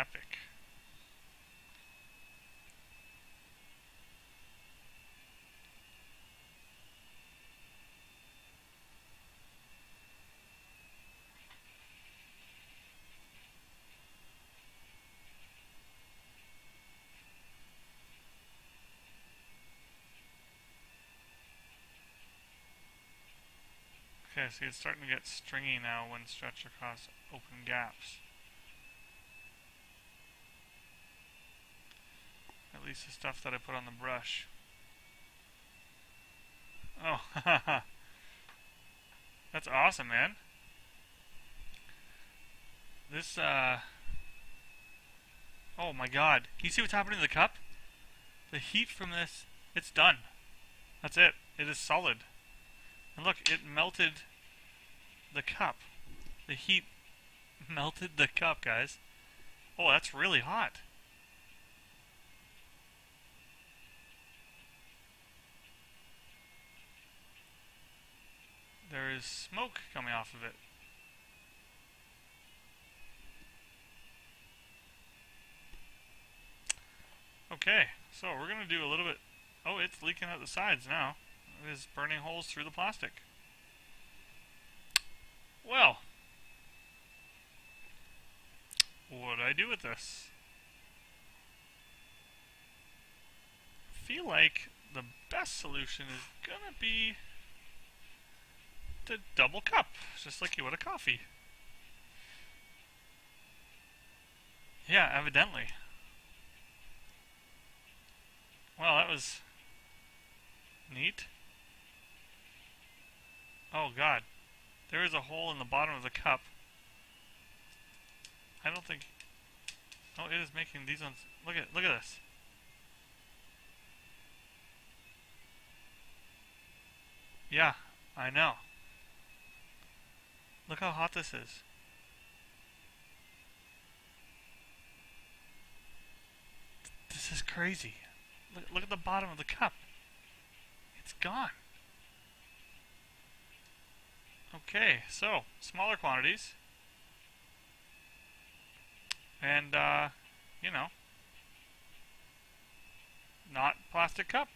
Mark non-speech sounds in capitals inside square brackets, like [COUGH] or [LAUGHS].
epic. Okay, see it's starting to get stringy now when stretched across open gaps. At least the stuff that I put on the brush. Oh, [LAUGHS] That's awesome, man. This, uh... Oh my god. Can you see what's happening to the cup? The heat from this, it's done. That's it. It is solid. And look, it melted the cup. The heat [LAUGHS] melted the cup, guys. Oh, that's really hot. There is smoke coming off of it. Okay, so we're going to do a little bit... Oh, it's leaking out the sides now. It is burning holes through the plastic. Well, what do I do with this? I feel like the best solution is gonna be to double cup, just like you would a coffee. Yeah, evidently. Well, that was neat. Oh god. There is a hole in the bottom of the cup. I don't think... Oh, it is making these ones... Look at look at this. Yeah, I know. Look how hot this is. This is crazy. Look, look at the bottom of the cup. It's gone. Okay, so smaller quantities. And, uh, you know, not plastic cup.